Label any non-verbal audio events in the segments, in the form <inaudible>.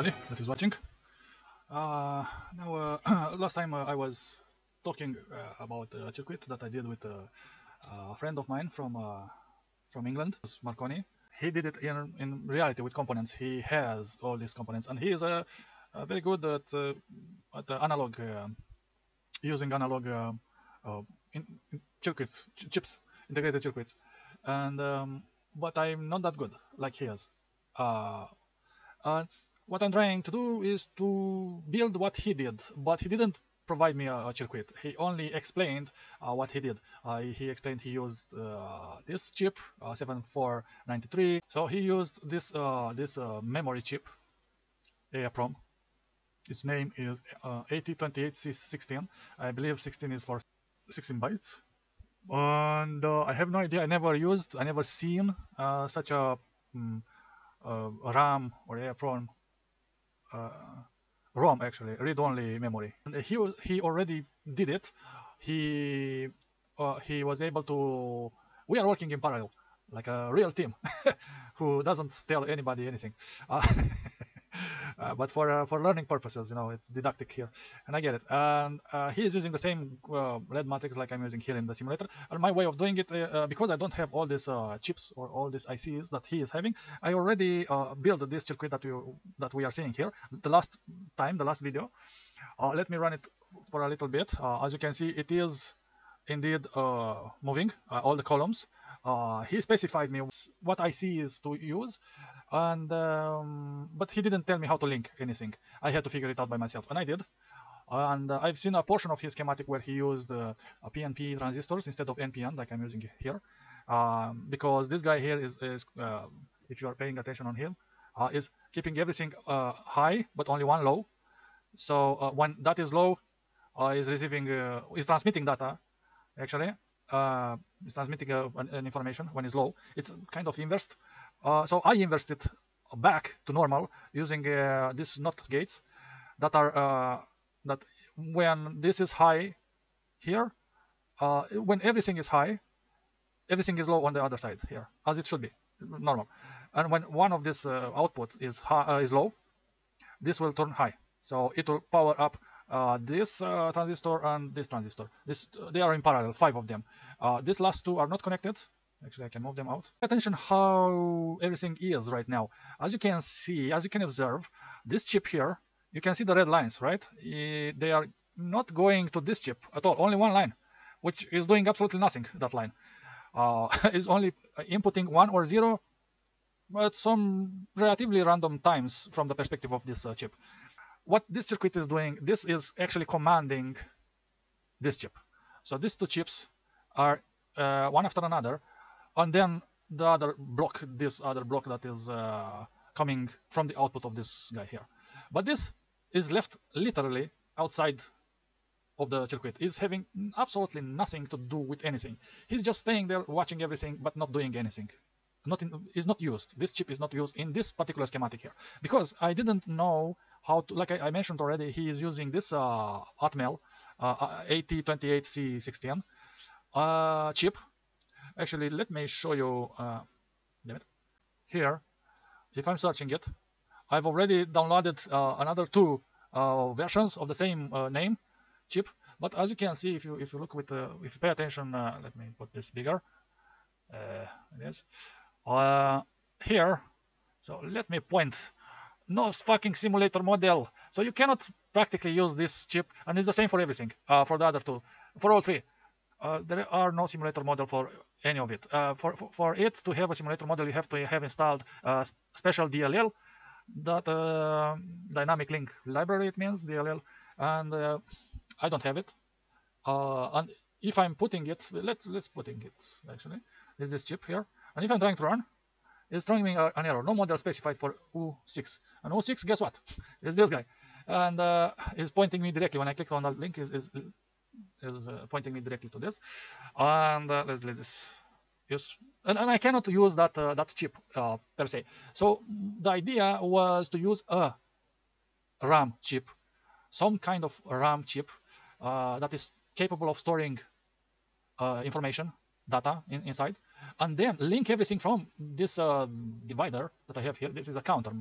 everybody that is watching. Uh, now, uh, <clears throat> last time uh, I was talking uh, about a circuit that I did with a, a friend of mine from from England, Marconi. He did it in, in reality with components. He has all these components, and he is uh, uh, very good at at analog using analog in, in circuits, ch chips, integrated circuits. And um, but I'm not that good like he is. Uh, uh, what I'm trying to do is to build what he did, but he didn't provide me a, a circuit. He only explained uh, what he did. Uh, he explained he used uh, this chip, uh, 7493. So he used this uh, this memory chip, EEPROM. Its name is uh, AT28C16. I believe 16 is for 16 bytes. And I have no idea. I never used, I never seen such a um, RAM or EEPROM uh, ROM actually, read-only memory. And he he already did it. He uh, he was able to. We are working in parallel, like a real team, <laughs> who doesn't tell anybody anything. <laughs> Uh, uh, but for uh, for learning purposes, you know, it's didactic here, and I get it. And uh, he is using the same uh, red matrix like I'm using here in the simulator. And my way of doing it, uh, because I don't have all these chips or all these ICs that he is having, I already built this circuit that you that we are seeing here. The last time, the last video. let me run it for a little bit. as you can see, it is indeed moving all the columns. Uh, he specified me what IC is to use, and um, but he didn't tell me how to link anything. I had to figure it out by myself, and I did. And uh, I've seen a portion of his schematic where he used uh, PNP transistors instead of NPN, like I'm using here, um, because this guy here is, is uh, if you are paying attention on him, uh, is keeping everything uh, high but only one low. So when that is low, is receiving is transmitting data actually uh, is transmitting an, an, information when it's low. It's kind of inversed. Uh, so I inversed it back to normal using uh, these NOT gates that are uh, that when this is high here, uh, when everything is high, everything is low on the other side here, as it should be normal. And when one of this uh, output is high, is low, this will turn high. So it will power up uh, this uh, transistor and this transistor. This they are in parallel, five of them. Uh, these last two are not connected. Actually, I can move them out. Attention how everything is right now. As you can see, as you can observe, this chip here, you can see the red lines, right? They are not going to this chip at all. Only one line, which is doing absolutely nothing. That line uh, <laughs> is only inputting one or zero at some relatively random times from the perspective of this uh, chip what this circuit is doing, this is actually commanding this chip. So these two chips are uh, one after another, and then the other block, this other block that is uh, coming from the output of this guy here. But this is left literally outside of the circuit. Is having absolutely nothing to do with anything. He's just staying there watching everything but not doing anything not in, is not used. This chip is not used in this particular schematic here because I didn't know how to, like I, I mentioned already, he is using this uh, Atmel uh, AT28C16 uh, chip. Actually, let me show you, uh, here, if I'm searching it, I've already downloaded uh, another two uh, versions of the same uh, name chip. But as you can see, if you if you look with uh, if you pay attention, uh, let me put this bigger. Uh, is uh, here. So let me point. No fucking simulator model. So you cannot practically use this chip, and it's the same for everything. For the other two, for all three, there are no simulator model for any of it. Uh, for, for, it to have a simulator model, you have to have installed a special DLL, that uh, dynamic link library. It means DLL, and uh, I don't have it. Uh, and if I'm putting it, let's let's putting it actually. Is this chip here? And if I'm trying to run, it's throwing me an error. No model specified for U6. And U6, guess what? <laughs> It's this guy. And uh, is pointing me directly. When I click on that link, is is, is uh, pointing me directly to this. And uh, let's let this use. And, and I cannot use that uh, that chip per se. So the idea was to use a RAM chip, some kind of RAM chip that is capable of storing information, data in, inside and then link everything from this uh, divider that I have here. This is a counter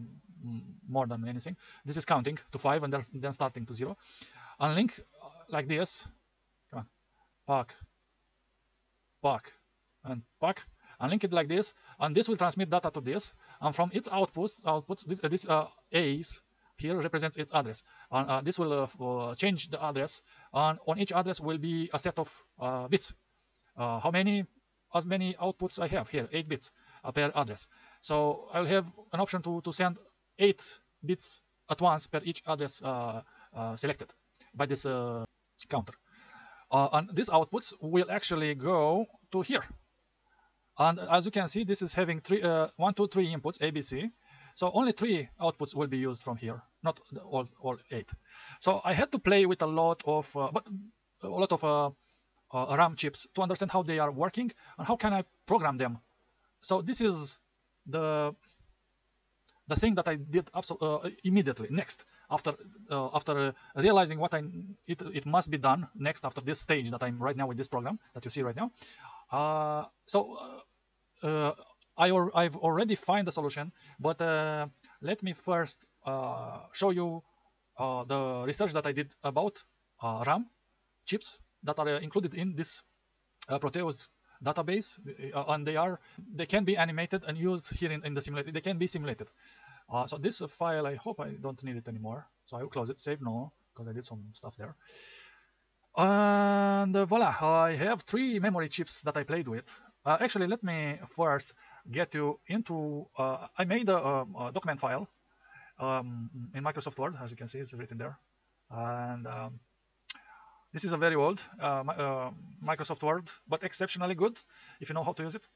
more than anything. This is counting to 5 and then, starting to 0. And link like this. Pack. Pack. And pack. And link it like this. And this will transmit data to this. And from its outputs, outputs this, uh, this uh, A's here represents its address. And uh, this will change the address. And on each address will be a set of bits. How many? As many outputs I have here, 8 bits per address. So I'll have an option to, to send 8 bits at once per each address uh, uh, selected by this uh, counter. And these outputs will actually go to here. And as you can see, this is having three, one, two, three inputs, ABC. So only three outputs will be used from here, not all, all eight. So I had to play with a lot of, uh, but a lot of uh, uh, RAM chips to understand how they are working and how can I program them. So this is the the thing that I did uh, immediately next after uh, after uh, realizing what I it, it must be done next after this stage that I'm right now with this program that you see right now. Uh, so uh, I or I've already find the solution, but let me first show you the research that I did about RAM chips that are included in this Proteus database and they are they can be animated and used here in, in the simulator they can be simulated uh, so this file I hope I don't need it anymore. So I will close it save no because I did some stuff there. And uh, voila I have three memory chips that I played with. Uh, actually let me first get you into uh, I made a, a document file um, in Microsoft Word as you can see it's written there. And um, this is a very old uh, uh, Microsoft Word, but exceptionally good if you know how to use it.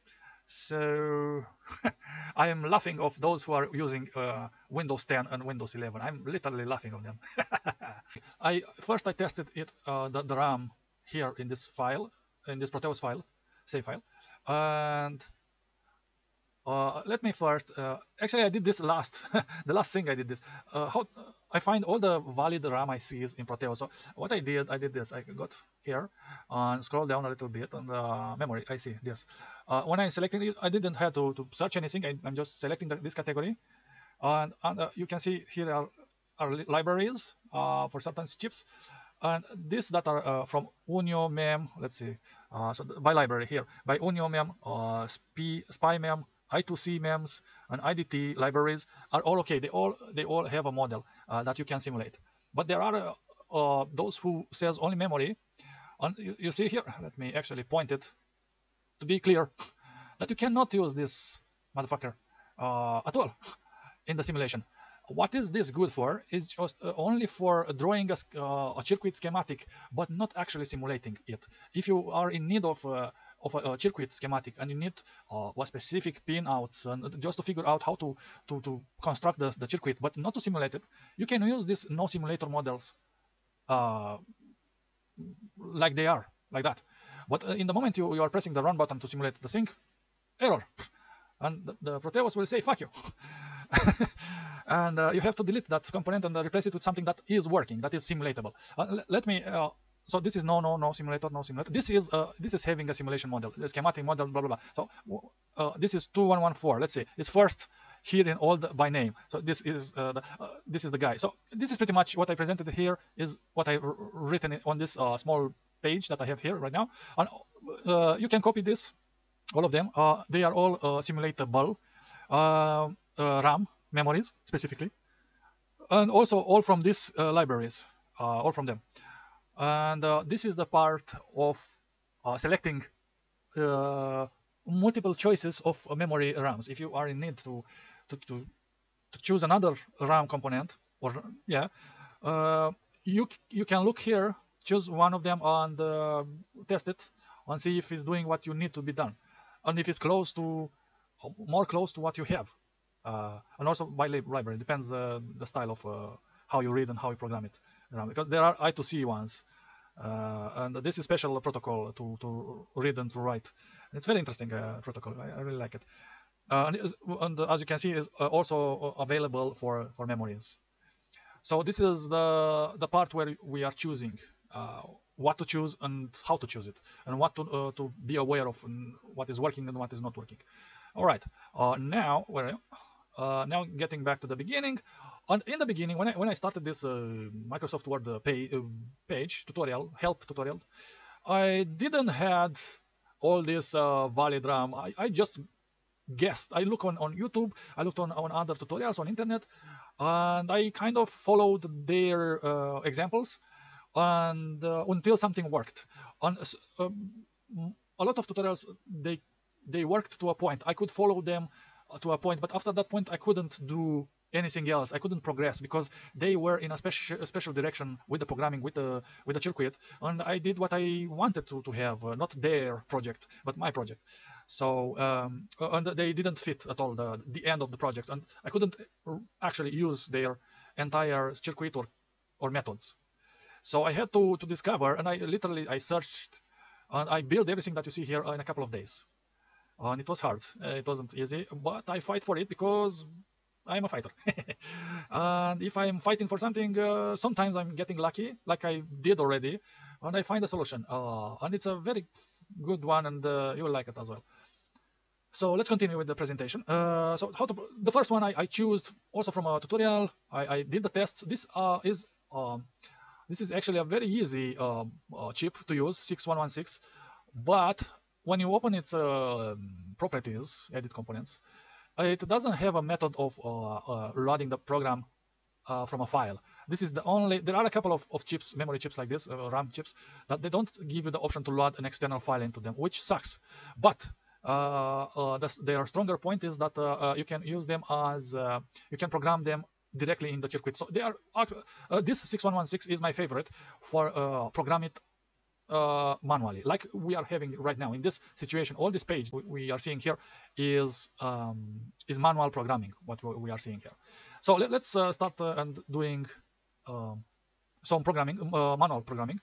So <laughs> I am laughing of those who are using uh, Windows 10 and Windows 11. I'm literally laughing of them. <laughs> I first I tested it uh, the, the RAM here in this file, in this Proteus file, save file, and uh, let me first, uh, actually I did this last, <laughs> the last thing I did this. Uh, how I find all the valid RAM ICs in Proteo. So what I did, I did this. I got here and scroll down a little bit on the memory. I see this. Uh, when I selected it, I didn't have to, to search anything. I, am just selecting the, this category. And, and uh, you can see here are, are libraries uh, for certain chips. And these that are from Unio Mem, let's see, so by library here, by Unio Mem, uh, SPI-Mem, I2C MEMS and IDT libraries are all okay. They all they all have a model uh, that you can simulate. But there are uh, uh, those who says only memory. And you, you, see here, let me actually point it to be clear <laughs> that you cannot use this motherfucker uh, at all <laughs> in the simulation. What is this good for? Is just uh, only for drawing a, uh, a circuit schematic, but not actually simulating it. If you are in need of of a, a circuit schematic and you need uh, specific pinouts and just to figure out how to, to, to construct the, the circuit, but not to simulate it, you can use these no simulator models uh, like they are, like that. But uh, in the moment you, you are pressing the run button to simulate the thing, error. And the, the Proteus will say, fuck you. <laughs> and uh, you have to delete that component and replace it with something that is working, that is simulatable. Uh, let me uh, so this is no no no simulator no simulator. This is uh, this is having a simulation model the schematic model blah blah blah. So uh, this is 2114 let's see. It's first here in all the, by name. So this is uh, the, uh, this is the guy. So this is pretty much what i presented here is what i've written on this uh, small page that i have here right now. And uh, you can copy this all of them. They are all simulatable ram memories specifically. And also all from these libraries all from them and uh, this is the part of uh, selecting uh, multiple choices of memory RAMs. If you are in need to, to, to, to choose another RAM component, or yeah, uh, you, you can look here, choose one of them and uh, test it and see if it's doing what you need to be done. And if it's close to, more close to what you have. Uh, and also by library, depends the style of how you read and how you program it because there are I2C ones. Uh, and this is special protocol to, to read and to write. It's very interesting uh, protocol. I, I, really like it. Uh, and, and, as you can see, is uh, also available for for memories. So this is the the part where we are choosing uh, what to choose and how to choose it, and what to uh, to be aware of what is working and what is not working. All right, uh, now where uh, now getting back to the beginning. On, in the beginning, when I when I started this uh, Microsoft Word uh, pay, uh, page tutorial, help tutorial, I didn't had all this uh, valid RAM. I, I just guessed. I look on, on YouTube, I looked on, on other tutorials on internet, and I kind of followed their uh, examples and uh, until something worked. On um, a lot of tutorials, they they worked to a point. I could follow them to a point, but after that point, I couldn't do anything else. I couldn't progress because they were in a special special direction with the programming, with the with the circuit, and I did what I wanted to to have, uh, not their project, but my project. So um, and they didn't fit at all the the end of the projects, and I couldn't actually use their entire circuit or or methods. So I had to to discover, and I literally I searched, and I built everything that you see here in a couple of days. And it was hard. It wasn't easy, but I fight for it because I'm a fighter. <laughs> and if I'm fighting for something, uh, sometimes I'm getting lucky, like I did already, and I find a solution. Uh, and it's a very good one, and uh, you'll like it as well. So let's continue with the presentation. Uh, so how to, the first one I, I chose also from a tutorial. I, I did the tests. This uh, is um, this is actually a very easy um, uh, chip to use, 6116. But when you open its properties, edit components, it doesn't have a method of uh, uh, loading the program uh, from a file. This is the only, there are a couple of, of chips, memory chips like this, RAM chips, that they don't give you the option to load an external file into them, which sucks. But uh, uh, the, their stronger point is that uh, you can use them as you can program them directly in the circuit. So they are this 6116 is my favorite for program it uh, manually, like we are having right now in this situation. All this page we are seeing here is um, is manual programming. What we are seeing here. So let, us uh, start uh, and doing um, some programming, uh, manual programming.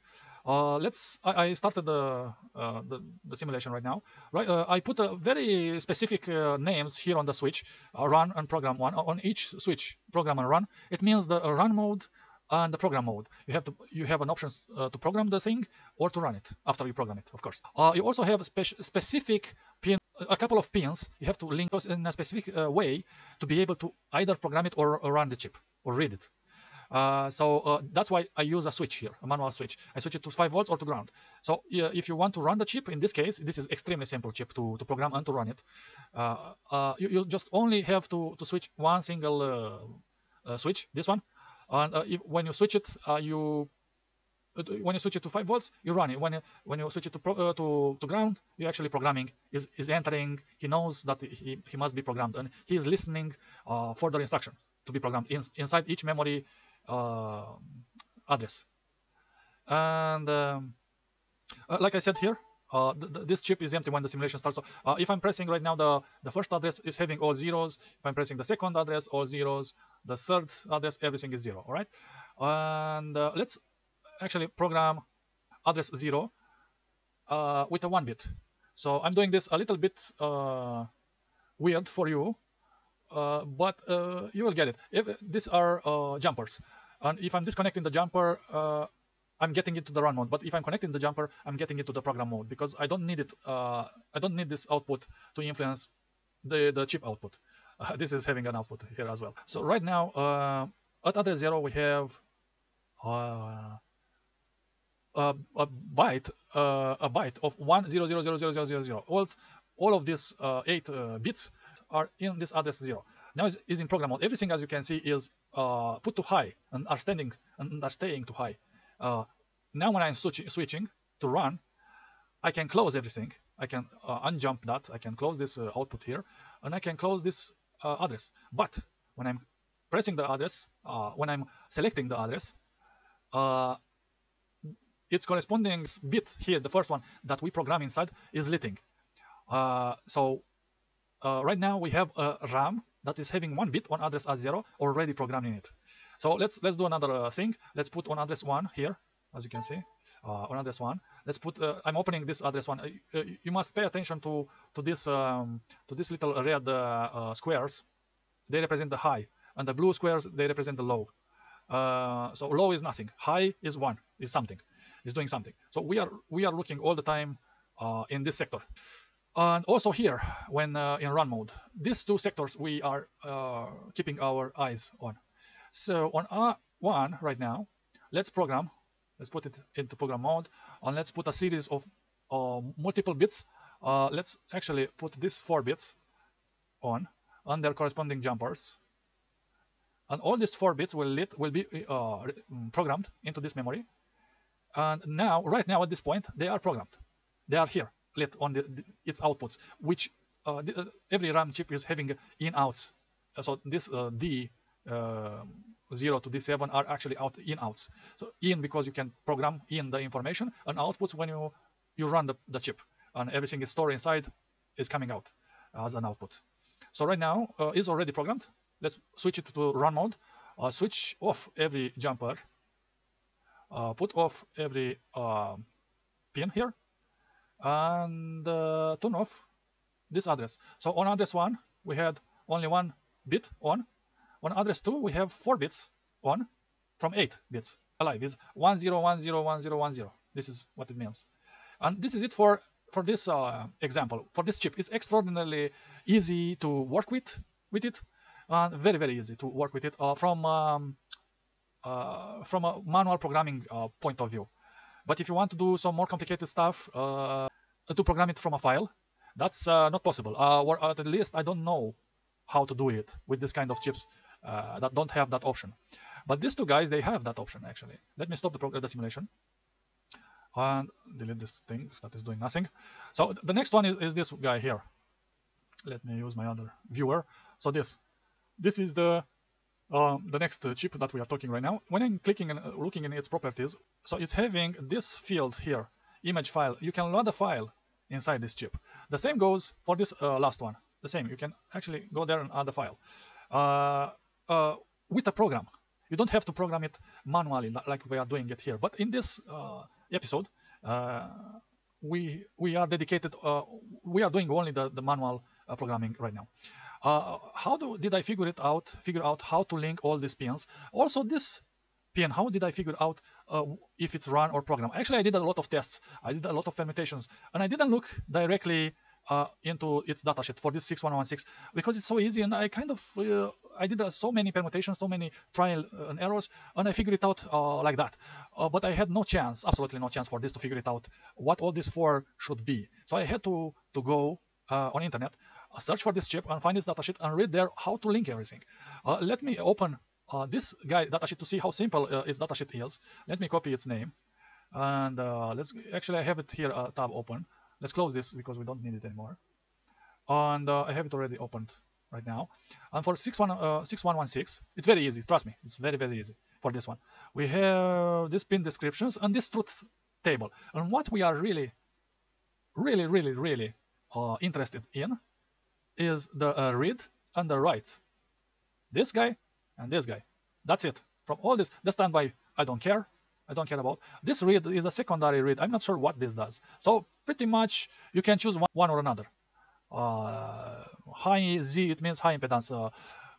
Uh, let's. I, I, started the, uh, the, the simulation right now. Right. I put a very specific names here on the switch, run and program one on each switch, program and run. It means the run mode and the program mode. You have to you have an option uh, to program the thing or to run it after you program it, of course. Uh, you also have spe specific pin, a couple of pins. You have to link in a specific uh, way to be able to either program it or, or run the chip or read it. Uh, so uh, that's why I use a switch here, a manual switch. I switch it to 5 volts or to ground. So if you want to run the chip, in this case, this is extremely simple chip to, to program and to run it. Uh, you, you, just only have to, to switch one single switch, this one, and uh, if, when you switch it, uh, you uh, when you switch it to 5 volts, you run it. When you, when you switch it to, pro, to, to ground, you're actually programming is, is entering. He knows that he, he must be programmed, and he is listening uh, further instruction to be programmed in, inside each memory uh, address. And um, uh, like I said here, uh, th th this chip is empty when the simulation starts. So uh, if I'm pressing right now, the, the first address is having all zeros. If I'm pressing the second address, all zeros. The third address, everything is zero, all right? And uh, let's actually program address zero uh, with a one bit. So I'm doing this a little bit uh, weird for you, uh, but you will get it. If, these are jumpers. And if I'm disconnecting the jumper, I'm getting into the run mode. But if I'm connecting the jumper, I'm getting into the program mode because I don't need it. Uh, I don't need this output to influence the the chip output. <laughs> Uh, this is having an output here as well. So right now, uh, at address zero, we have uh, a, a, byte, uh, a byte of one zero zero zero zero zero zero zero. All all of these uh, eight bits are in this address zero. Now is in program mode. Everything, as you can see, is uh, put to high and are standing and are staying to high. Uh, now when I'm switch switching to run, I can close everything. I can uh, unjump that. I can close this uh, output here, and I can close this uh, address. But when I'm pressing the address, uh, when I'm selecting the address, uh, its corresponding bit here, the first one that we program inside, is litting. so right now we have a RAM that is having one bit on address as zero already programmed in it. So let's let's do another uh, thing. Let's put on address one here, as you can see, uh, on address one. Let's put. Uh, I'm opening this address one. Uh, you must pay attention to to this um, to this little red uh, uh, squares. They represent the high, and the blue squares they represent the low. so low is nothing. High is one, is something. is doing something. So we are we are looking all the time uh, in this sector. And also here, when uh, in run mode, these two sectors we are uh, keeping our eyes on. So on R1 right now, let's program, let's put it into program mode, and let's put a series of uh, multiple bits. Uh, let's actually put these four bits on, and their corresponding jumpers. And all these four bits will, lit, will be uh, programmed into this memory. And now, right now at this point, they are programmed. They are here lit on the, the its outputs, which uh, the, uh, every RAM chip is having in-outs. So this uh, D uh, 0 to D7 are actually out in-outs. So in because you can program in the information, and outputs when you you run the, the chip, and everything is stored inside is coming out as an output. So right now uh, is already programmed. Let's switch it to run mode. Uh, switch off every jumper. Uh, put off every uh, pin here and uh, turn off this address. So on address 1, we had only one bit on. On address 2, we have 4 bits 1 from 8 bits alive. is 10101010. This is what it means. And this is it for, for this uh, example. For this chip, it's extraordinarily easy to work with, with it. Very, very easy to work with it uh, from, um, uh, from a manual programming uh, point of view. But if you want to do some more complicated stuff, uh, to program it from a file, that's uh, not possible. Or at least I don't know how to do it with this kind of chips uh, that don't have that option. But these two guys, they have that option actually. Let me stop the, the simulation and delete this thing that is doing nothing. So the next one is, is this guy here. Let me use my other viewer. So this, this is the um, the next chip that we are talking right now. When I'm clicking and uh, looking in its properties, so it's having this field here, image file. You can load a file inside this chip. The same goes for this uh, last one. The same, you can actually go there and add a file uh, uh, with a program. You don't have to program it manually like we are doing it here. But in this uh, episode, uh, we we are dedicated. Uh, we are doing only the, the manual programming right now. how do, did I figure it out? Figure out how to link all these pins. Also, this pin, how did I figure out uh, if it's run or program? Actually, I did a lot of tests. I did a lot of permutations, and I didn't look directly uh, into its datasheet for this 6116 because it's so easy. And I kind of uh, I did uh, so many permutations, so many trial and errors, and I figured it out uh, like that. Uh, but I had no chance, absolutely no chance for this to figure it out what all these four should be. So I had to to go on internet, search for this chip and find its datasheet and read there how to link everything. let me open uh, this guy datasheet to see how simple uh, its datasheet is. Let me copy its name. And uh, let's actually I have it here uh, tab open. Let's close this because we don't need it anymore. And uh, I have it already opened right now. And for 61, uh, 6116, it's very easy. Trust me, it's very, very easy for this one. We have this pin descriptions and this truth table. And what we are really, really, really, really uh, interested in is the uh, read and the write. This guy and this guy. That's it. From all this, the standby, I don't care. I don't care about. This read is a secondary read. I'm not sure what this does. So pretty much you can choose one, one or another. Uh, high Z, it means high impedance, uh,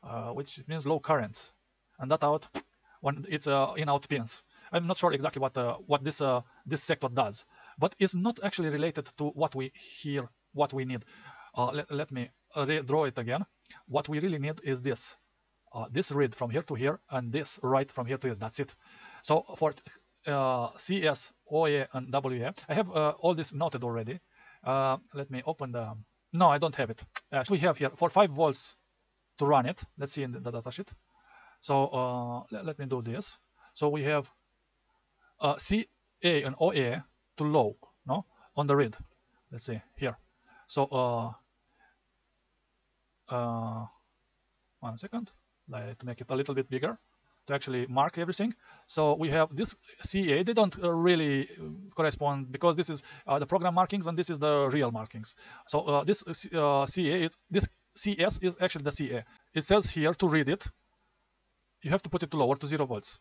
uh, which means low current. And that out, when it's uh, in-out pins. I'm not sure exactly what uh, what this uh, this sector does, but it's not actually related to what we hear, what we need. let, let me draw it again. What we really need is this this read from here to here and this write from here to here. That's it. So for uh, CS, OA, and WA, I have uh, all this noted already. Uh, let me open the. No, I don't have it. we have here for 5 volts to run it. Let's see in the, datasheet. So uh, let, let, me do this. So we have uh, CA and OA to low, no, on the read. Let's see here. So one second like to make it a little bit bigger to actually mark everything. So we have this CA, they don't uh, really uh, correspond because this is uh, the program markings and this is the real markings. So uh, this uh, CA is this CS is actually the CA. It says here to read it, you have to put it to lower to zero volts.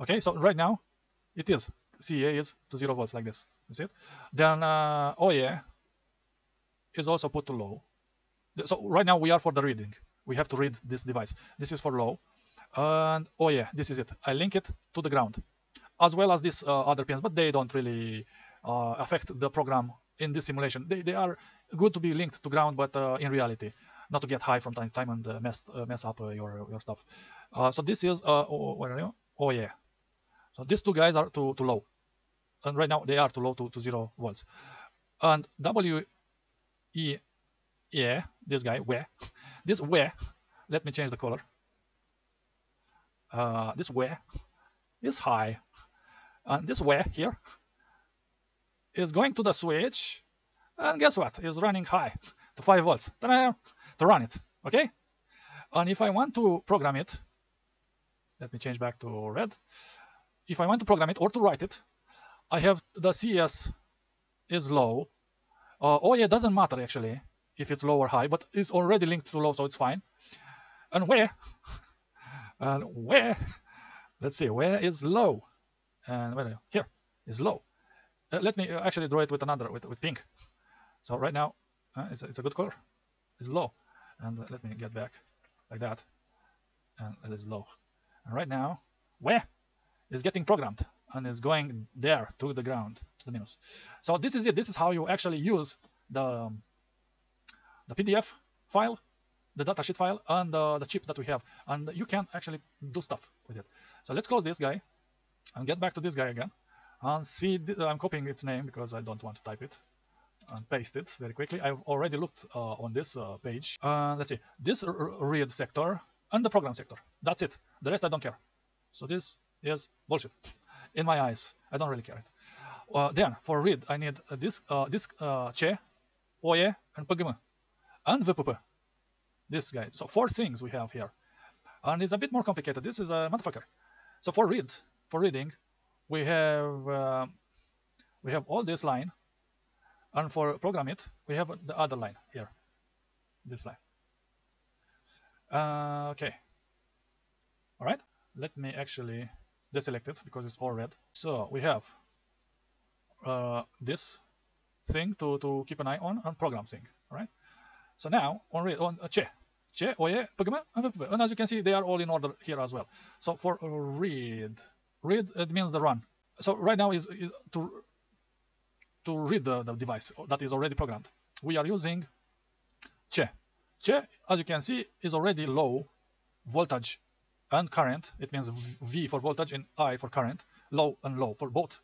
Okay, so right now it is CA is to zero volts like this. You see it? Then uh, OA is also put to low. So right now we are for the reading we have to read this device. This is for low. And oh yeah, this is it. I link it to the ground. as well as these uh, other pins, but they don't really uh, affect the program in this simulation. They, they are good to be linked to ground, but uh, in reality, not to get high from time to time and mess mess up your your stuff. so this is oh, where are you? Oh yeah. So these two guys are too too low, and right now they are too low to, to zero volts. And W E yeah, this guy where <laughs> this where let me change the color. Uh, this is high, and this where here is going to the switch, and guess what? Is running high to 5 volts to run it, okay? And if I want to program it, let me change back to red. If I want to program it or to write it, I have the CS is low. Uh, oh yeah, it doesn't matter actually if it's low or high, but it's already linked to low, so it's fine. And where? And where? Let's see, where is low? And where? Here is low. Uh, let me uh, actually draw it with another, with, with pink. So right now, uh, it's, a, it's a good color. It's low. And uh, let me get back like that. And it is low. And right now, where is getting programmed and is going there to the ground, to the minus. So this is it. This is how you actually use the, um, the PDF file, the datasheet file, and uh, the chip that we have. And you can actually do stuff with it. So let's close this guy and get back to this guy again and see I'm copying its name because I don't want to type it and paste it very quickly. I've already looked uh, on this uh, page. Uh, let's see, this read sector and the program sector. That's it. The rest I don't care. So this is bullshit in my eyes. I don't really care it. Uh, then for read, I need this uh, this uh, che, oye, and pgm, and vpp. This guy. So four things we have here, and it's a bit more complicated. This is a motherfucker. So for read, for reading, we have uh, we have all this line. And for program it we have the other line here. This line. Uh, okay. All right. Let me actually deselect it because it's all red. So we have uh, this thing to, to keep an eye on and program thing. All right. So now on read on uh, che che oye and as you can see they are all in order here as well. So for read read it means the run. So right now is, is to to read the, the device that is already programmed. We are using che che as you can see is already low voltage and current. It means v for voltage and i for current. Low and low for both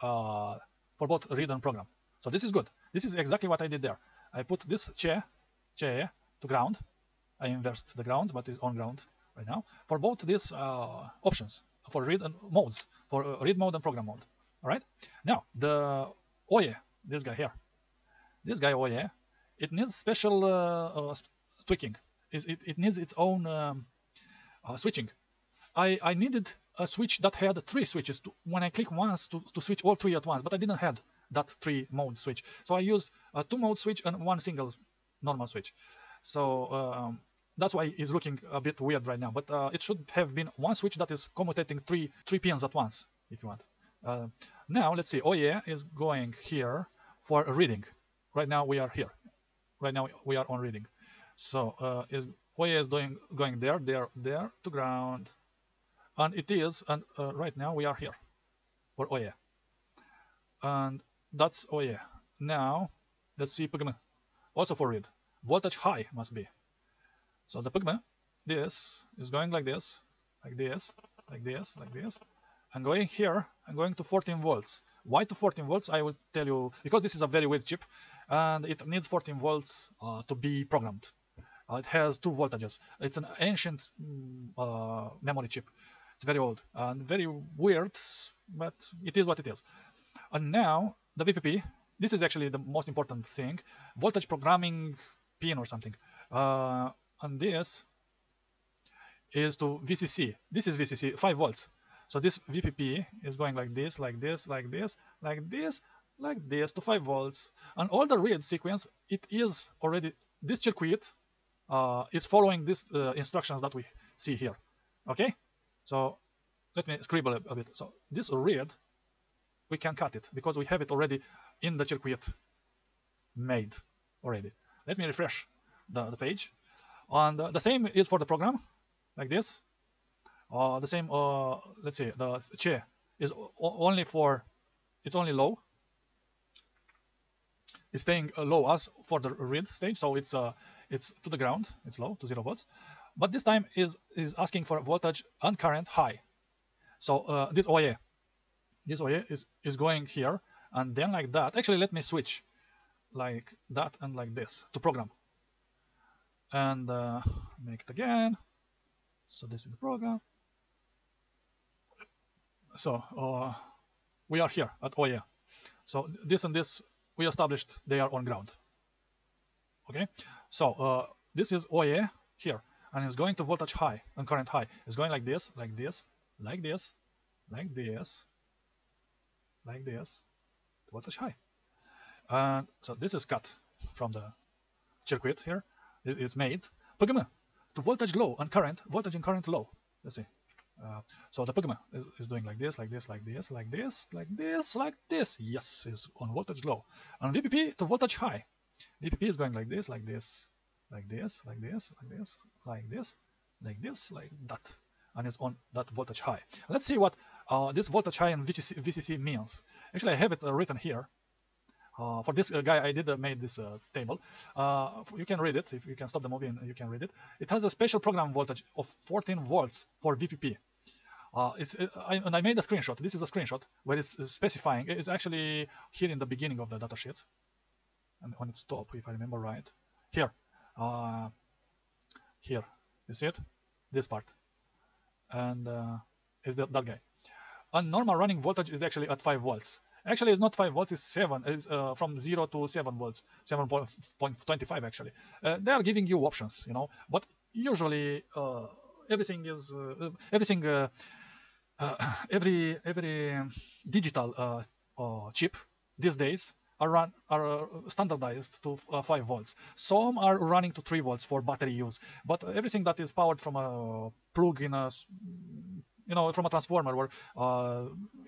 uh, for both read and program. So this is good. This is exactly what i did there. I put this che che to ground i inversed the ground but it's on ground right now for both these uh, options for read and modes, for uh, read mode and program mode. All right. Now the OYE, this guy here, this guy OYE, it needs special uh, uh, tweaking. It, it, needs its own um, uh, switching. I, I needed a switch that had three switches to, when I click once to, to switch all three at once, but I didn't have that three mode switch. So I used a two mode switch and one single normal switch. So um, that's why it's looking a bit weird right now. But uh, it should have been one switch that is commutating three three pins at once, if you want. Uh, now let's see. OYE is going here for a reading. Right now we are here. Right now we are on reading. So uh, is OYE is doing going there, there, there to ground, and it is. And uh, right now we are here for OYE, and that's OYE. Now let's see. Also for read. Voltage high must be. So the pigment, this is going like this, like this, like this, like this, and going here, I'm going to 14 volts. Why to 14 volts? I will tell you, because this is a very weird chip, and it needs 14 volts uh, to be programmed. Uh, it has two voltages. It's an ancient mm, uh, memory chip. It's very old and very weird, but it is what it is. And now the VPP, this is actually the most important thing, voltage programming pin or something. Uh, and this is to VCC. This is VCC, 5 volts. So this VPP is going like this, like this, like this, like this, like this to 5 volts. And all the read sequence, it is already, this circuit uh, is following these uh, instructions that we see here. Okay? So let me scribble a, a bit. So this read, we can cut it because we have it already in the circuit made already. Let me refresh the, the page. And the same is for the program like this. Uh, the same uh, let's see the chair is only for it's only low. It's staying uh, low as for the read stage so it's uh it's to the ground it's low to zero volts. But this time is is asking for voltage and current high. So uh, this OA this OA is is going here and then like that. Actually let me switch like that and like this to program. And uh, make it again. So this is the program. So uh, we are here at OA so this and this we established they are on ground. Okay? So uh, this is OA here and it's going to voltage high and current high. It's going like this like this like this like this like this voltage high and so this is cut from the circuit here it is made PGM to voltage low and current voltage and current low let's see uh, so the PGM is, is, doing like this like this like this like this like this like this yes is on voltage low and VPP to voltage high VPP is going like this like this like this like this like this like this like this like that and it's on that voltage high let's see what uh, this voltage high in VCC, VCC means actually I have it uh, written here uh, for this uh, guy, I did uh, made this uh, table. you can read it if you can stop the movie and you can read it. It has a special program voltage of 14 volts for VPP. it's I, and I made a screenshot. This is a screenshot where it's specifying. It's actually here in the beginning of the datasheet, and on its top, if I remember right. Here, here, you see it? This part, and is that that guy. And normal running voltage is actually at 5 volts. Actually, it's not 5 volts, it's 7, it's uh, from 0 to 7 volts, 7.25 actually. Uh, they are giving you options, you know, but usually uh, everything is, uh, everything, uh, uh, <coughs> every every digital chip these days are, run, are standardized to 5 volts. Some are running to 3 volts for battery use, but everything that is powered from a plug in a, you know, from a transformer or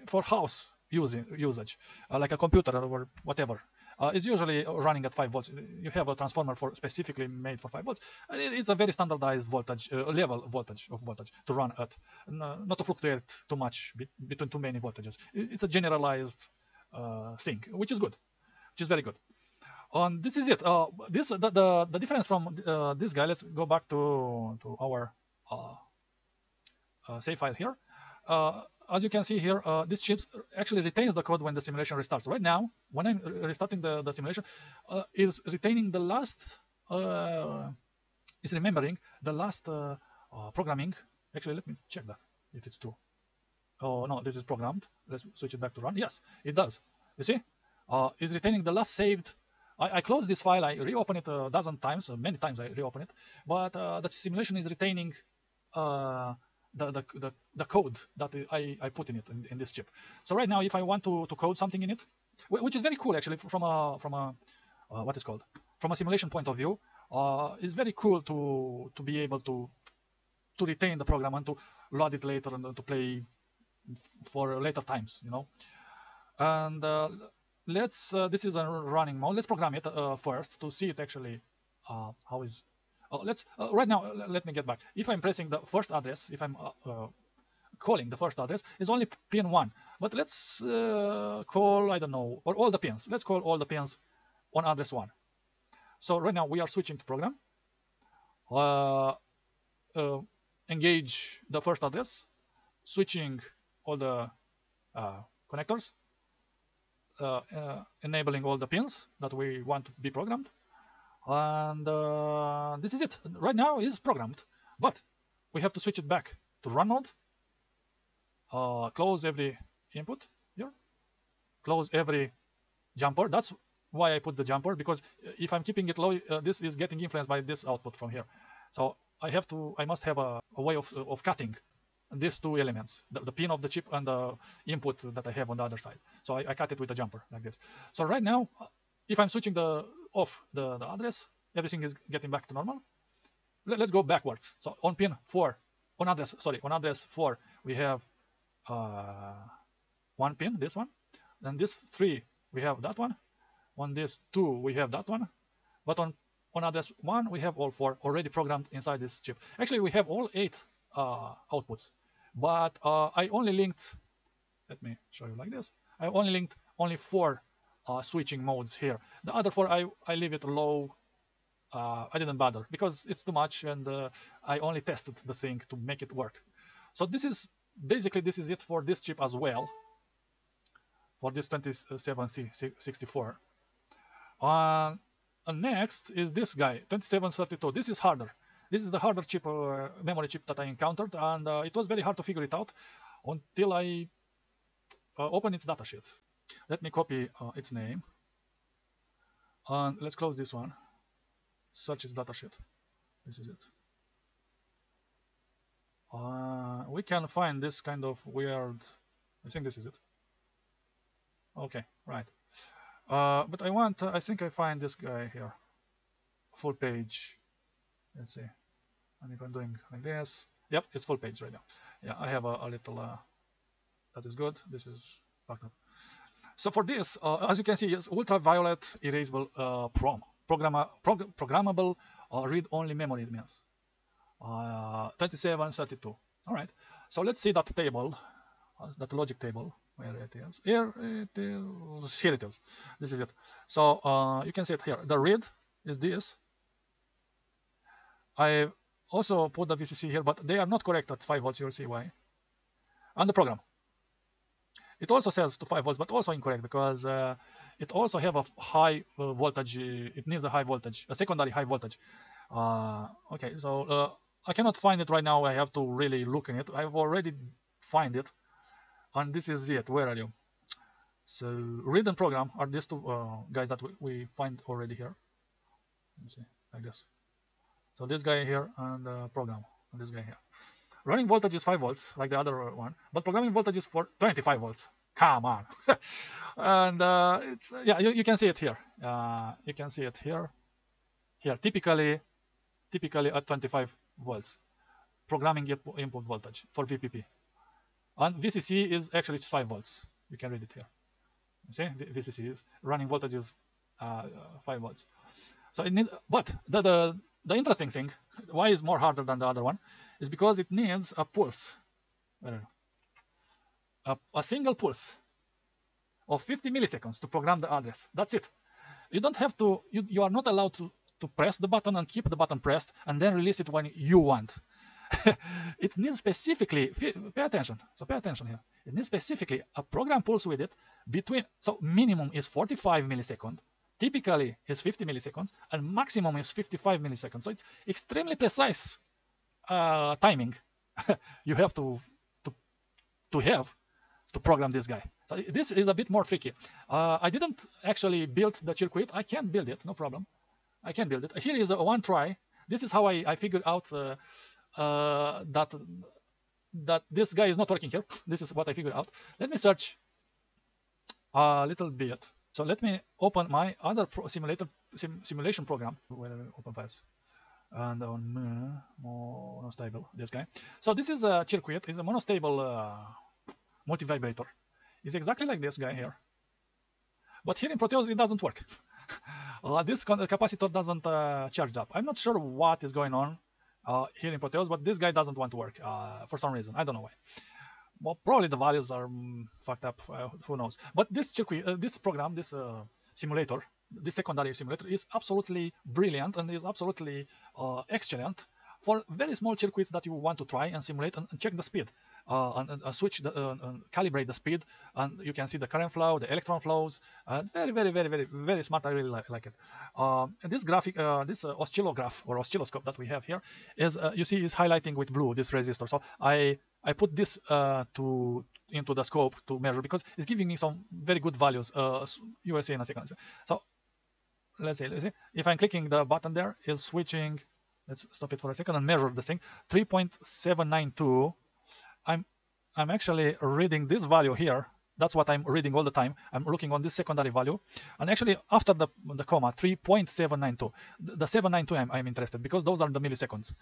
for house using usage, uh, like a computer or whatever. Uh, is usually running at 5 volts. You have a transformer for specifically made for 5 volts. And it's a very standardized voltage uh, level voltage of voltage to run at, uh, not to fluctuate too much be between too many voltages. It's a generalized uh, thing, which is good, which is very good. And this is it. Uh, this the, the, the difference from uh, this guy. Let's go back to to our save file here as you can see here, uh, this chip actually retains the code when the simulation restarts. Right now, when I'm restarting the, the simulation, uh, is retaining the last, uh, is remembering the last uh, uh, programming. Actually, let me check that if it's true. Oh no, this is programmed. Let's switch it back to run. Yes, it does. You see, uh, is retaining the last saved. I, I closed this file. I reopen it a dozen times, many times I reopen it, but the simulation is retaining the, the, the, code that I, I put in it in, in, this chip. So right now, if I want to, to code something in it, which is very cool actually from a from a uh, what is called from a simulation point of view, uh, it's very cool to to be able to to retain the program and to load it later and to play for later times, you know. And uh, let's uh, this is a running mode. Let's program it uh, first to see it actually uh, how is let's uh, right now let me get back. If i'm pressing the first address if i'm uh, calling the first address is only pin 1 but let's uh, call i don't know or all the pins. Let's call all the pins on address 1 so right now we are switching to program. Uh, uh, engage the first address switching all the connectors enabling all the pins that we want to be programmed and uh, this is it. Right now is programmed but we have to switch it back to run mode. Uh, close every input here. Close every jumper. That's why I put the jumper because if I'm keeping it low uh, this is getting influenced by this output from here. So I have to I must have a, a way of, of cutting these two elements the, the, pin of the chip and the input that I have on the other side. So I, I cut it with a jumper like this. So right now if I'm switching the off the, the address, everything is getting back to normal. Let, us go backwards. So on pin 4, on address, sorry, on address 4, we have uh, one pin, this one. Then this 3, we have that one. On this 2, we have that one. But on, on address 1, we have all 4 already programmed inside this chip. Actually, we have all 8 uh, outputs. But uh, I only linked let me show you like this. I only linked only four uh, switching modes here. The other four, I, I leave it low. Uh, I didn't bother because it's too much and uh, I only tested the thing to make it work. So this is basically this is it for this chip as well. For this 27C64. Uh, next is this guy, 2732. This is harder. This is the harder chip, uh, memory chip that I encountered, and uh, it was very hard to figure it out until I uh, open its datasheet. Let me copy uh, its name. And let's close this one. Search its datasheet. This is it. Uh, we can find this kind of weird, I think this is it. Okay, right. Uh, but I want, uh, I think I find this guy here. Full page. Let's see. And if I'm doing like this, yep, it's full page right now. Yeah, I have a, a little, uh, that is good. This is fucked up. So for this, uh, as you can see, it's ultraviolet erasable uh, PROM, programma prog programmable uh, read-only memory means. Uh, 2732. All right. So let's see that table, uh, that logic table, where it is. Here it is. Here it is. This is it. So uh, you can see it here. The read is this. I also put the VCC here, but they are not correct at 5 volts. You'll see why. And the program. It also says to 5 volts, but also incorrect because uh, it also have a high uh, voltage. It needs a high voltage, a secondary high voltage. Uh, okay, so uh, I cannot find it right now. I have to really look in it. I've already find it, and this is it. Where are you? So read and program are these two uh, guys that we, we, find already here. Let's see, like this. So this guy here and uh, program, and this guy here. Running voltage is 5 volts, like the other one, but programming voltage is for 25 volts. Come on. <laughs> and uh, it's yeah, you, you, can see it here. Uh, you can see it here. Here, typically, typically at 25 volts, programming input voltage for VPP. And VCC is actually 5 volts. You can read it here. You see, VCC is running voltage is uh, 5 volts. So it need, but the, the the interesting thing, <laughs> why is more harder than the other one, is because it needs a pulse, a, a single pulse of 50 milliseconds to program the address. That's it. You don't have to, you, you are not allowed to, to press the button and keep the button pressed and then release it when you want. <laughs> it needs specifically, pay attention, so pay attention here. It needs specifically a program pulse with it between, so minimum is 45 milliseconds typically is 50 milliseconds and maximum is 55 milliseconds. So it's extremely precise uh, timing <laughs> you have to, to, to have to program this guy. So this is a bit more tricky. Uh, I didn't actually build the circuit. I can build it, no problem. I can build it. Here is a one try. This is how I, I figured out uh, uh, that that this guy is not working here. <laughs> This is what I figured out. Let me search a little bit. So let me open my other pro simulator sim simulation program. Where open files? And on uh, monostable, this guy. So this is a circuit. It's a monostable uh, multivibrator. It's exactly like this guy here. But here in Proteus, it doesn't work. <laughs> uh, this capacitor doesn't uh, charge up. I'm not sure what is going on uh, here in Proteus, but this guy doesn't want to work uh, for some reason. I don't know why well, probably the values are um, fucked up. Uh, who knows? But this circuit, uh, this program, this uh, simulator, this secondary simulator is absolutely brilliant and is absolutely uh, excellent for very small circuits that you want to try and simulate and, and check the speed uh, and, and, switch the uh, and calibrate the speed and you can see the current flow the electron flows uh, very very very very very smart i really like, like it um, this graphic uh, this oscillograph or oscilloscope that we have here is you see is highlighting with blue this resistor so i I put this uh, to into the scope to measure because it's giving me some very good values. Uh, you will see in a second. So let's see, let's see. If I'm clicking the button there, is switching. Let's stop it for a second and measure the thing. 3.792. I'm I'm actually reading this value here. That's what I'm reading all the time. I'm looking on this secondary value. And actually, after the, the comma, 3.792. The 792 I'm, I'm interested because those are the milliseconds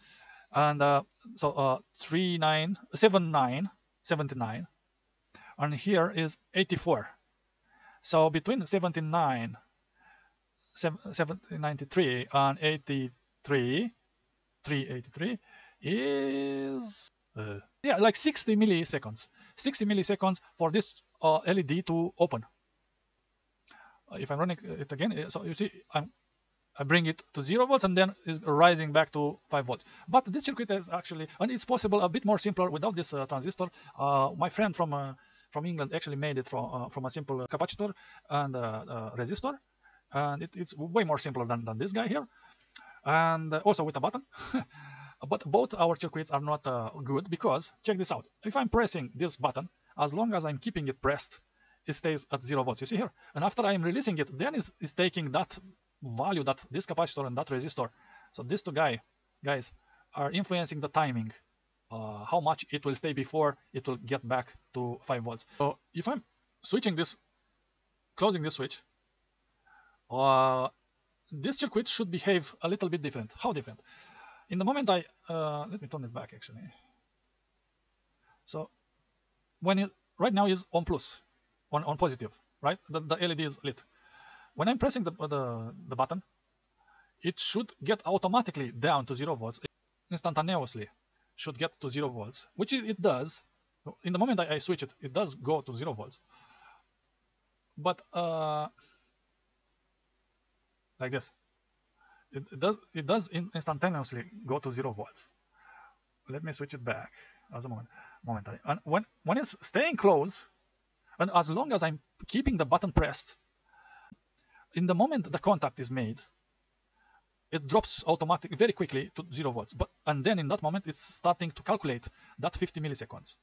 and uh, so uh, 3 9 7 9 79 and here is 84 so between 79 793 and 83 383 is uh, yeah, like 60 milliseconds. 60 milliseconds for this uh, LED to open. Uh, if I'm running it again, uh, so you see, I'm I bring it to zero volts and then is rising back to five volts. But this circuit is actually, and it's possible a bit more simpler without this uh, transistor. Uh, my friend from uh, from England actually made it from uh, from a simple capacitor and resistor, and it, it's way more simpler than, than this guy here, and also with a button. <laughs> but both our circuits are not good because check this out. If I'm pressing this button, as long as I'm keeping it pressed, it stays at zero volts. You see here, and after I'm releasing it, then it's, it's taking that value that this capacitor and that resistor, so these two guy, guys, are influencing the timing, uh, how much it will stay before it will get back to 5 volts. So if I'm switching this, closing this switch, uh, this circuit should behave a little bit different. How different? In the moment I, uh, let me turn it back actually. So when it right now is on plus, on, on positive, right? The, the LED is lit. When I'm pressing the, the, the button, it should get automatically down to zero volts instantaneously should get to zero volts which it, does in the moment I, I, switch it it does go to zero volts but uh, like this it, it, does it does in instantaneously go to zero volts let me switch it back as a moment momentary and when when it's staying close and as long as I'm keeping the button pressed in the moment the contact is made, it drops automatically very quickly to zero volts. But and then in that moment it's starting to calculate that 50 milliseconds.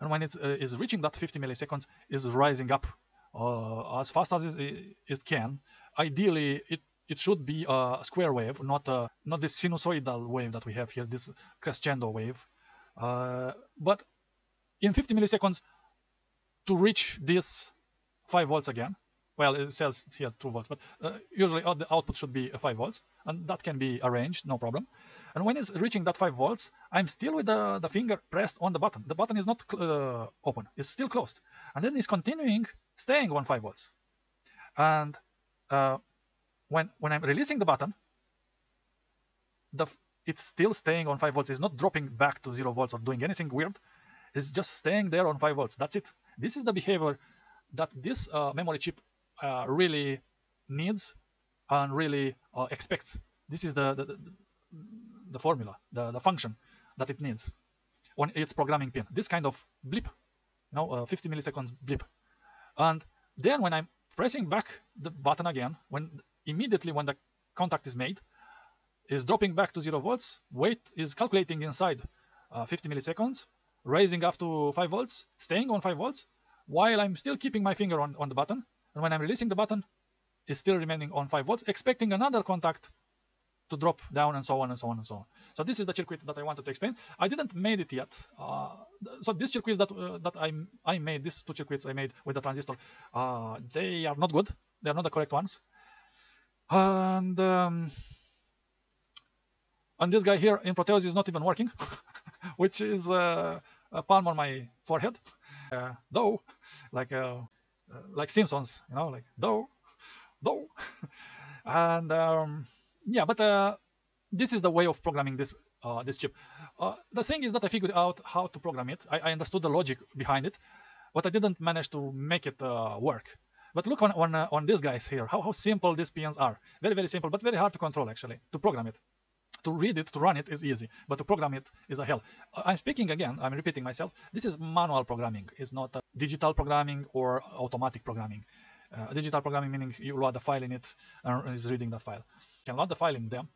And when it uh, is reaching that 50 milliseconds, is rising up uh, as fast as it, it, can. Ideally, it it should be a square wave, not a, not this sinusoidal wave that we have here, this crescendo wave. Uh, but in 50 milliseconds, to reach this 5 volts again, well, it says here 2 volts, but uh, usually the output should be 5 volts, and that can be arranged, no problem. And when it's reaching that 5 volts, I'm still with the, the finger pressed on the button. The button is not uh, open, it's still closed. And then it's continuing, staying on 5 volts. And uh, when, when I'm releasing the button, the, it's still staying on 5 volts. It's not dropping back to 0 volts or doing anything weird. It's just staying there on 5 volts. That's it. This is the behavior that this uh, memory chip uh, really needs and really uh, expects. This is the, the, the formula, the, the function that it needs on its programming pin. This kind of blip, you know, uh, 50 milliseconds blip. And then when I'm pressing back the button again, when immediately when the contact is made, is dropping back to zero volts, weight is calculating inside uh, 50 milliseconds, raising up to 5 volts, staying on 5 volts, while I'm still keeping my finger on, on the button, and when I'm releasing the button, it's still remaining on 5 volts, expecting another contact to drop down and so on and so on and so on. So this is the circuit that I wanted to explain. I didn't made it yet. Uh, so these circuits that uh, that I I made, these two circuits I made with the transistor, uh, they are not good. They are not the correct ones. And um, and this guy here in Proteus is not even working, <laughs> which is uh, a palm on my forehead. <laughs> Uh, though, like uh, like Simpsons, you know, like do, do, <laughs> and um, yeah, but uh, this is the way of programming this uh, this chip. Uh, the thing is that I figured out how to program it. I, I understood the logic behind it, but I didn't manage to make it uh, work. But look on on, uh, on these guys here, how, how simple these pins are. Very very simple, but very hard to control actually, to program it to read it, to run it is easy, but to program it is a hell. I'm speaking again, I'm repeating myself. This is manual programming, it's not digital programming or automatic programming. Uh, digital programming meaning you load the file in it and is reading that file. Can load the file in them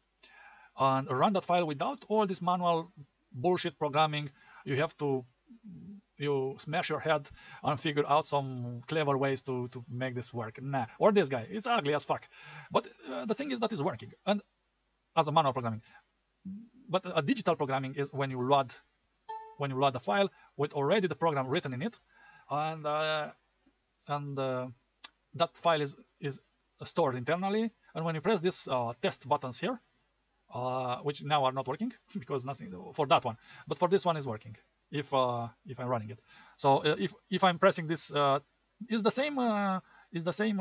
and run that file without all this manual bullshit programming. You have to you smash your head and figure out some clever ways to, to make this work. Nah, or this guy, it's ugly as fuck. But uh, the thing is that it's working. And as a manual programming. But a digital programming is when you load when you load the file with already the program written in it, and uh, and uh, that file is is stored internally. And when you press these uh, test buttons here, uh, which now are not working <laughs> because nothing for that one, but for this one is working if uh, if I'm running it. So uh, if if I'm pressing this, is the same is the same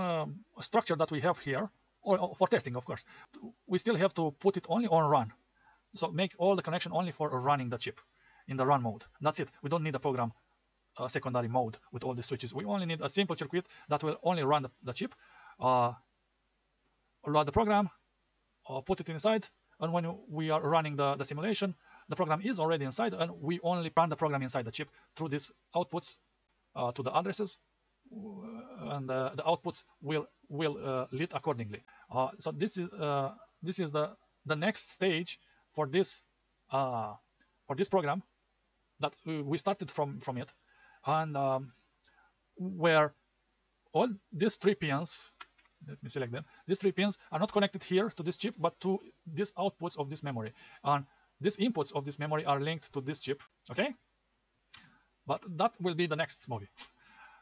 structure that we have here or, for testing, of course. We still have to put it only on run. So make all the connection only for running the chip. in the run mode. That's it. We don't need a program uh, secondary mode with all the switches. We only need a simple circuit that will only run the, the chip, uh, run the program, uh, put it inside, and when we are running the, the simulation, the program is already inside, and we only run the program inside the chip through these outputs uh, to the addresses, and uh, the outputs will will uh, lit accordingly. Uh, so this is this is the the next stage for this for this program that we started from from it. And um, where all these three pins let me select them. These three pins are not connected here to this chip but to these outputs of this memory. And these inputs of this memory are linked to this chip okay? But that will be the next movie.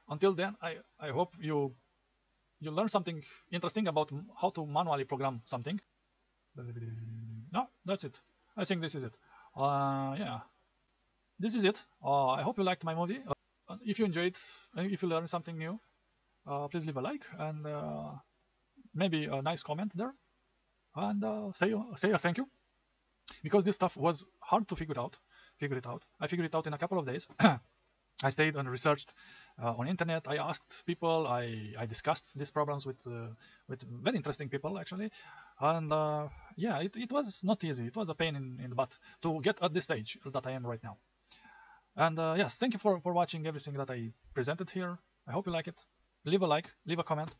Until then i i hope you you learn something interesting about how to manually program something. No that's it. I think this is it. Uh yeah. This is it. Uh, i hope you liked my movie. If you enjoyed, uh, if you learned something new, uh, please leave a like and uh, maybe a nice comment there, and uh, say say a thank you, because this stuff was hard to figure out. Figure it out. I figured it out in a couple of days. <clears throat> I stayed and researched uh, on internet. I asked people. I, I discussed these problems with uh, with very interesting people actually, and yeah, it, it was not easy. It was a pain in, in the butt to get at this stage that I am right now. And uh, yes, thank you for, for watching everything that I presented here. I hope you like it. Leave a like, leave a comment,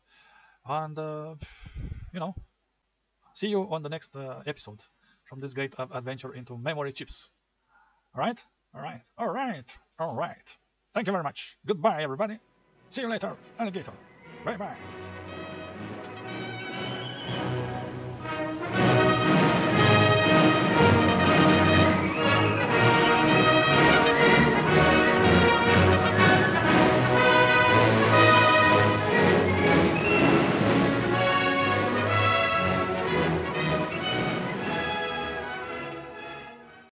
and uh, you know, see you on the next uh, episode from this great adventure into memory chips. All right, all right, all right, all right. Thank you very much. Goodbye, everybody. See you later, alligator. Bye bye.